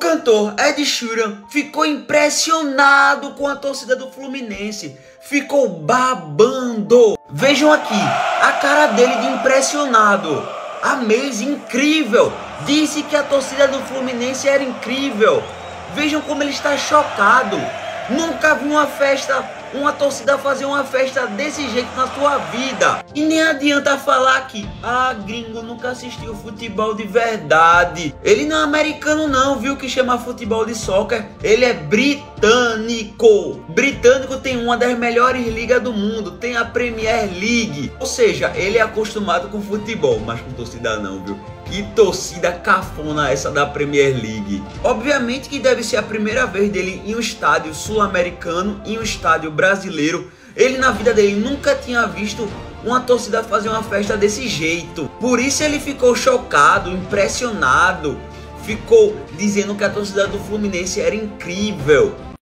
O cantor Ed Sheeran ficou impressionado com a torcida do Fluminense, ficou babando. Vejam aqui a cara dele de impressionado. Amazing, incrível. Disse que a torcida do Fluminense era incrível. Vejam como ele está chocado. Nunca vi uma festa, uma torcida fazer uma festa desse jeito na sua vida. E nem adianta falar que, ah, gringo nunca assistiu futebol de verdade. Ele não é americano não, viu, que chama futebol de soccer. Ele é britânico. Britânico tem uma das melhores ligas do mundo, tem a Premier League. Ou seja, ele é acostumado com futebol, mas com torcida não, viu? Que torcida cafona essa da Premier League. Obviamente que deve ser a primeira vez dele em um estádio sul-americano, em um estádio brasileiro. Ele na vida dele nunca tinha visto uma torcida fazer uma festa desse jeito. Por isso ele ficou chocado, impressionado. Ficou dizendo que a torcida do Fluminense era incrível.